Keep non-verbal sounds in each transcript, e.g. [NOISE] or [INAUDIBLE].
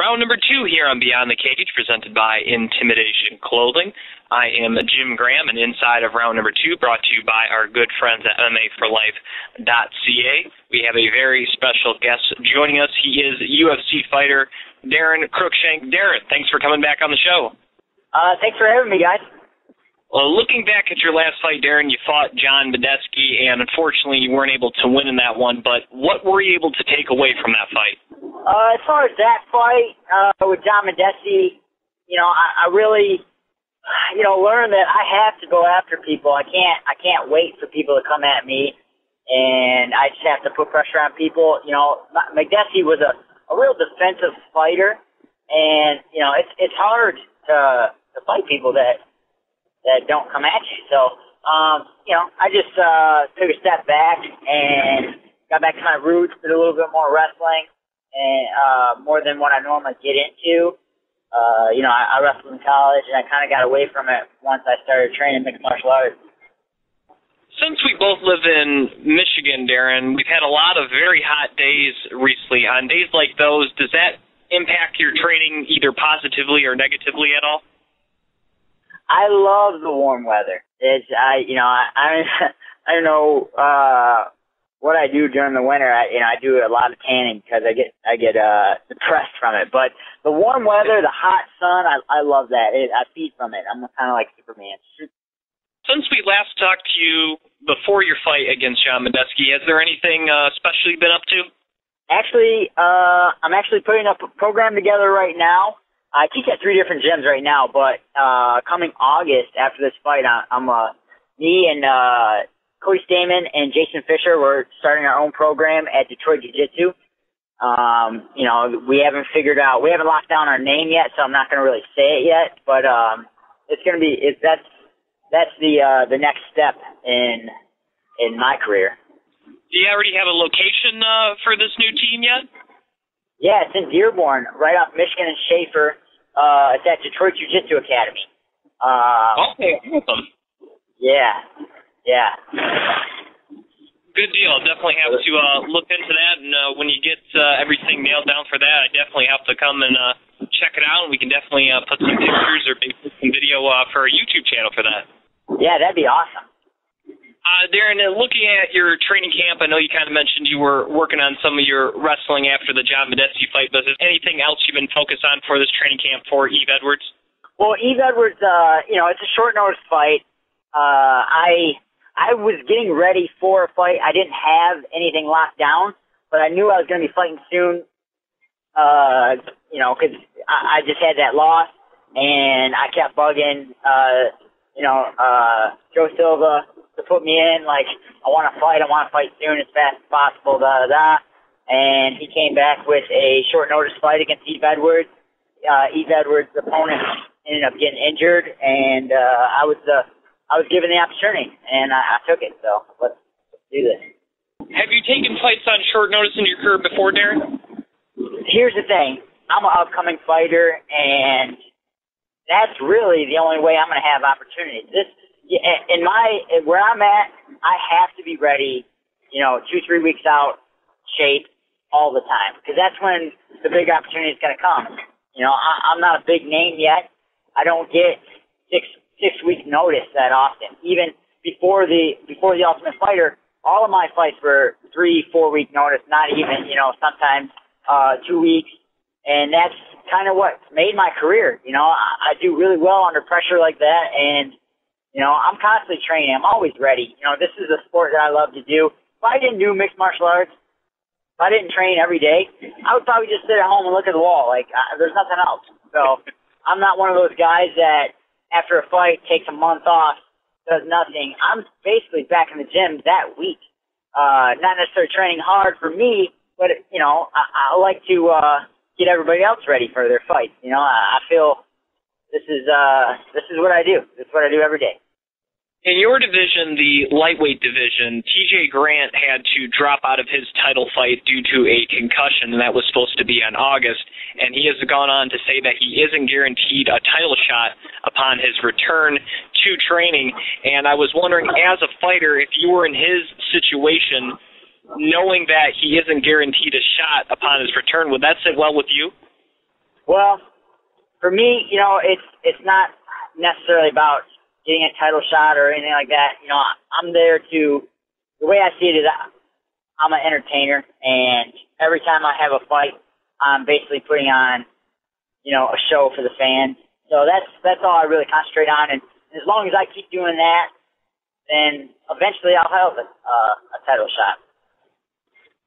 Round number two here on Beyond the Cage, presented by Intimidation Clothing. I am Jim Gramm, and inside of round number two, brought to you by our good friends at MMAforLife.ca. We have a very special guest joining us. He is UFC fighter Daron Cruickshank. Daron, thanks for coming back on the show. Uh, thanks for having me, guys. Well, looking back at your last fight, Daron, you fought John Makdessi, and unfortunately, you weren't able to win in that one. But what were you able to take away from that fight? Uh, as far as that fight uh, with John Makdessi, you know, I, I really, you know, learned that I have to go after people. I can't, I can't wait for people to come at me, and I just have to put pressure on people. You know, Makdessi was a, a real defensive fighter, and you know, it's it's hard to to fight people that that don't come at you. So, um, you know, I just uh, took a step back and got back to my roots, did a little bit more wrestling, and uh, more than what I normally get into. Uh, you know, I, I wrestled in college, and I kind of got away from it once I started training mixed martial arts. Since we both live in Michigan, Daron, we've had a lot of very hot days recently. On days like those, does that impact your training either positively or negatively at all? I love the warm weather. It's I you know I I, [LAUGHS] I don't know uh what I do during the winter. I you know I do a lot of tanning because I get I get uh depressed from it. But the warm weather, the hot sun, I I love that. It, I feed from it. I'm kind of like Superman. Since we last talked to you before your fight against John Makdessi, has there anything uh, special you've been up to? Actually, uh, I'm actually putting up a program together right now I teach at three different gyms right now, but uh coming August after this fight, I, I'm uh me and uh Cody Stamann and Jason Fisher we're starting our own program at Detroit Jiu Jitsu. Um, you know, we haven't figured out we haven't locked down our name yet, so I'm not gonna really say it yet, but um it's gonna be it that's that's the uh the next step in in my career. Do you already have a location uh for this new team yet? Yeah, it's in Dearborn, right off Michigan and Schaefer. Uh, it's at Detroit Jiu Jitsu Academy. Uh, okay, awesome. Yeah, yeah. Good deal. I definitely have to uh, look into that, and uh, when you get uh, everything nailed down for that, I definitely have to come and uh, check it out, and we can definitely uh, put some pictures or maybe some video uh, for our YouTube channel for that. Yeah, that'd be awesome. Uh, Daron, uh, looking at your training camp, I know you kind of mentioned you were working on some of your wrestling after the John Makdessi fight, but is there anything else you've been focused on for this training camp for Yves Edwards? Well, Yves Edwards, uh, you know, it's a short notice fight. Uh, I I was getting ready for a fight. I didn't have anything locked down, but I knew I was going to be fighting soon. Uh, you know, because I, I just had that loss, and I kept bugging, uh, you know, uh, Joe Silva to put me in. Like, I want to fight. I want to fight soon, as fast as possible. Da da da. And he came back with a short notice fight against Yves Edwards. Uh, Yves Edwards' opponent ended up getting injured, and uh, I was uh, I was given the opportunity, and I, I took it. So let's, let's do this. Have you taken fights on short notice in your career before, Daron? Here's the thing. I'm an upcoming fighter, and that's really the only way I'm going to have opportunities. This in my where I'm at, I have to be ready. You know, two three weeks out, shape all the time because that's when the big opportunity is going to come. You know, I, I'm not a big name yet. I don't get six six week notice that often. Even before the before the Ultimate Fighter, all of my fights were three four week notice. Not even you know sometimes uh, two weeks, and that's kind of what made my career. You know, I, I do really well under pressure like that, and you know, I'm constantly training. I'm always ready. You know, this is a sport that I love to do. If I didn't do mixed martial arts, if I didn't train every day, I would probably just sit at home and look at the wall. Like, uh, there's nothing else. So, I'm not one of those guys that after a fight takes a month off, does nothing. I'm basically back in the gym that week. Uh, not necessarily training hard for me, but you know, I, I like to uh, get everybody else ready for their fight. You know, I, I feel this is uh this is what I do. This is what I do every day. In your division, the lightweight division, TJ Grant had to drop out of his title fight due to a concussion, and that was supposed to be on August. And he has gone on to say that he isn't guaranteed a title shot upon his return to training. And I was wondering, as a fighter, if you were in his situation, knowing that he isn't guaranteed a shot upon his return, would that sit well with you? Well, for me, you know, it's it's not necessarily about getting a title shot or anything like that. You know, I'm there to the way I see it is I'm an entertainer, and every time I have a fight, I'm basically putting on, you know, a show for the fans. So that's that's all I really concentrate on, and as long as I keep doing that, then eventually I'll have a, uh, a title shot.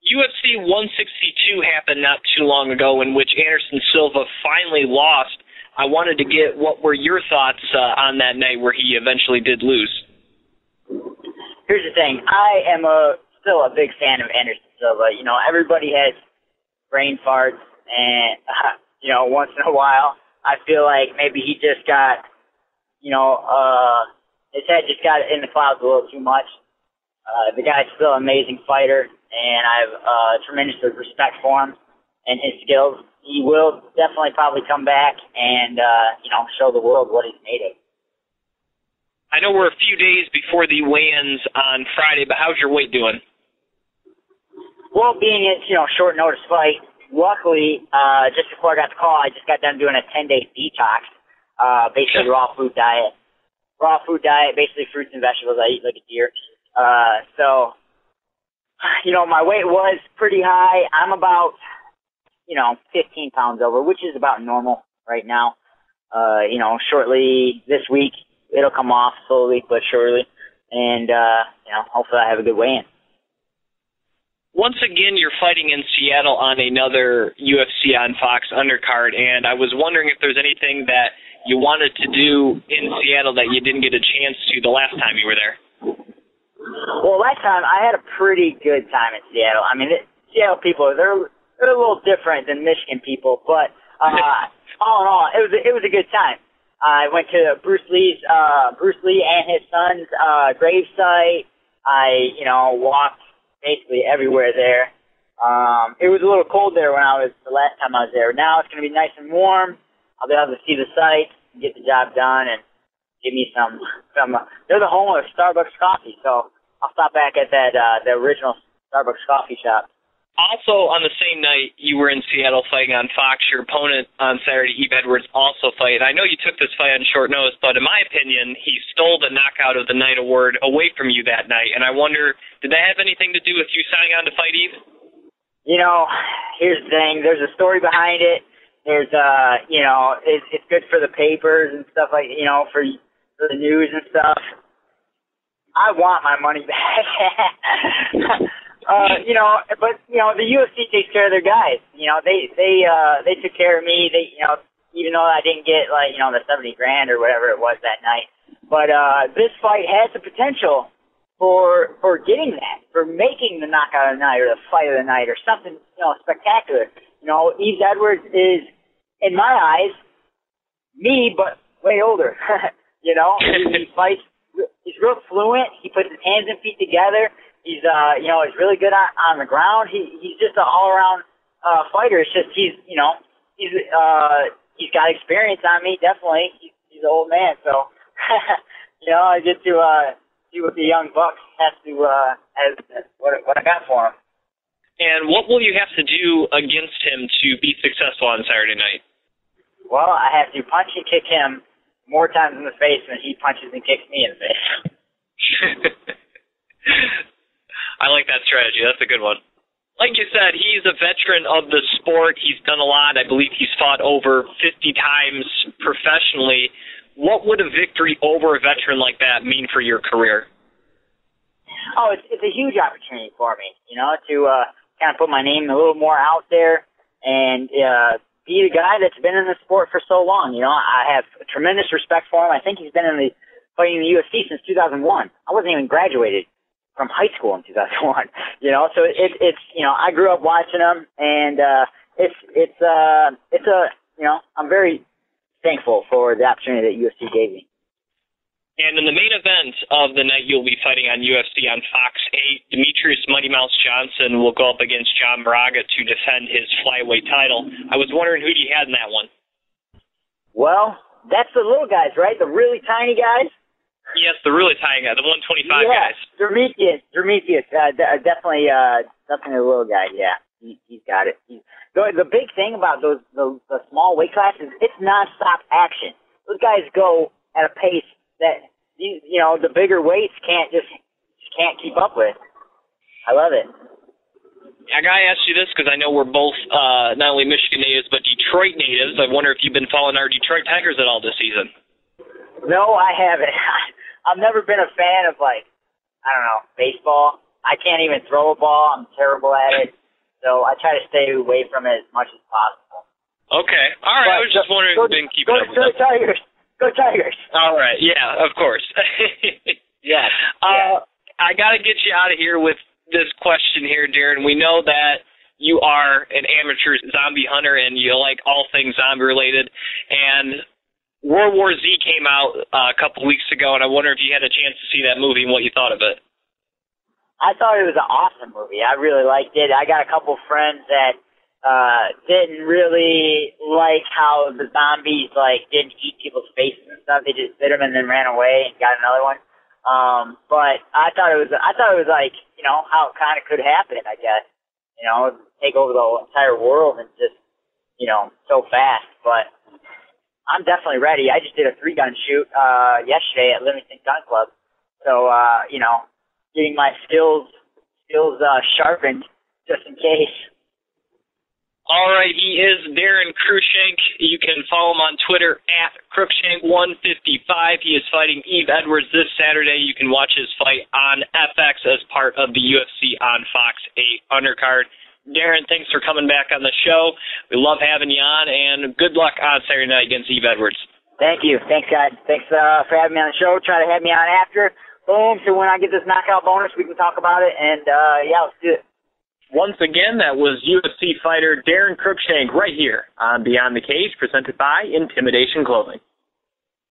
UFC 162 happened not too long ago, in which Anderson Silva finally lost. I wanted to get what were your thoughts uh, on that night where he eventually did lose. Here's the thing: I am a still a big fan of Anderson Silva. You know, everybody has brain farts, and uh, [LAUGHS] you know, once in a while, I feel like maybe he just got, you know, uh, his head just got in the clouds a little too much. Uh, the guy's still an amazing fighter, and I have uh, tremendous respect for him and his skills. He will definitely probably come back and uh, you know show the world what he's made of. I know we're a few days before the weigh-ins on Friday, but how's your weight doing? Well, being it's you know short notice fight, luckily uh, just before I got the call, I just got done doing a 10 day detox, uh, basically raw food diet, raw food diet, basically fruits and vegetables. I eat like a deer. Uh, so, you know, my weight was pretty high. I'm about, you know, 15 pounds over, which is about normal right now. Uh, you know, shortly this week, it'll come off slowly but surely. And, uh, you know, hopefully I have a good weigh in. Once again, you're fighting in Seattle on another UFC on Fox undercard, and I was wondering if there's anything that you wanted to do in Seattle that you didn't get a chance to the last time you were there. Well, last time I had a pretty good time in Seattle. I mean, it, Seattle people they're they're a little different than Michigan people, but uh, [LAUGHS] all in all, it was a, it was a good time. I went to Bruce Lee's uh, Bruce Lee and his son's uh, grave site. I you know walked basically everywhere there. Um, it was a little cold there when I was the last time I was there. Now it's going to be nice and warm. I'll be able to see the site, get the job done, and give me some some. Uh, they're the home of Starbucks coffee, so I'll stop back at that uh, the original Starbucks coffee shop. Also, on the same night, you were in Seattle fighting on Fox. Your opponent on Saturday, Yves Edwards, also fight. I know you took this fight on short notice, but in my opinion, he stole the knockout of the night award away from you that night. And I wonder, did that have anything to do with you signing on to fight Yves? You know, here's the thing. There's a story behind it. There's, uh, you know, it's, it's good for the papers and stuff like, you know, for for the news and stuff. I want my money back. [LAUGHS] you know, but you know, the UFC takes care of their guys. You know, they they uh they took care of me. They you know, even though I didn't get like, you know, the seventy grand or whatever it was that night. But uh this fight has the potential for for getting that, for making the knockout of the night or the fight of the night or something, you know, spectacular. You know, Yves Edwards is in my eyes me but way older. [LAUGHS] You know, he, he [LAUGHS] fights. He's real fluent. He puts his hands and feet together. He's uh, you know, he's really good on on the ground. He he's just an all around uh fighter. It's just he's you know he's uh he's got experience on me definitely. He's he's an old man, so [LAUGHS] you know I get to uh see what the young buck has to uh as what what I got for him. And what will you have to do against him to be successful on Saturday night? Well, I have to punch and kick him more times in the face than he punches and kicks me in the face. [LAUGHS] [LAUGHS] I like that strategy. That's a good one. Like you said, he's a veteran of the sport. He's done a lot. I believe he's fought over 50 times professionally. What would a victory over a veteran like that mean for your career? Oh, it's, it's a huge opportunity for me, you know, to uh, kind of put my name a little more out there and uh, be the guy that's been in the sport for so long. You know, I have tremendous respect for him. I think he's been in the fighting the UFC since 2001. I wasn't even graduated from high school in 2001. [LAUGHS] You know, so it, it's you know I grew up watching him, and uh, it's it's uh it's a you know I'm very thankful for the opportunity that UFC gave me. And in the main event of the night, you'll be fighting on UFC on Fox 8. Demetrious Mighty Mouse Johnson will go up against John Moraga to defend his flyweight title. I was wondering who you had in that one. Well, that's the little guys, right? The really tiny guys. Yes, the really tiny guy, the 125 yeah, guys. Demetrious, Demetrious, uh, d- definitely, uh, definitely a little guy. Yeah. he, he's got it. He's, the, the big thing about those the, the small weight classes, it's nonstop action. Those guys go at a pace that you, you know the bigger weights can't just can't keep up with. I love it. I gotta ask you this because I know we're both uh, not only Michigan natives but Detroit natives. I wonder if you've been following our Detroit Tigers at all this season. No, I haven't. [LAUGHS] I've never been a fan of like I don't know baseball. I can't even throw a ball. I'm terrible at it. So I try to stay away from it as much as possible. Okay. All right. But I was just wondering go, if you've been keeping go, up with Go Tigers. Go Tigers. All right. Yeah, of course. [LAUGHS] yeah. Uh, I got to get you out of here with this question here, Daron. We know that you are an amateur zombie hunter and you like all things zombie related. And World War Z came out uh, a couple weeks ago, and I wonder if you had a chance to see that movie and what you thought of it. I thought it was an awesome movie. I really liked it. I got a couple friends that uh didn't really like how the zombies like didn't eat people's faces and stuff. They just bit them and then ran away and got another one. Um, but I thought it was I thought it was like you know how it kind of could happen. I guess you know take over the whole entire world and just you know so fast. But I'm definitely ready. I just did a three gun shoot uh yesterday at Livingston Gun Club. So uh, you know, getting my skills skills uh, sharpened just in case. All right, he is Daron Cruickshank. You can follow him on Twitter at Cruikshank155. He is fighting Yves Edwards this Saturday. You can watch his fight on FX as part of the UFC on Fox 8 undercard. Daron, thanks for coming back on the show. We love having you on, and good luck on Saturday night against Yves Edwards. Thank you. Thanks, guys. Thanks uh, for having me on the show. Try to have me on after boom. So when I get this knockout bonus, we can talk about it. And uh, yeah, let's do it. Once again, that was UFC fighter Daron Cruickshank right here on Beyond the Cage, presented by Intimidation Clothing.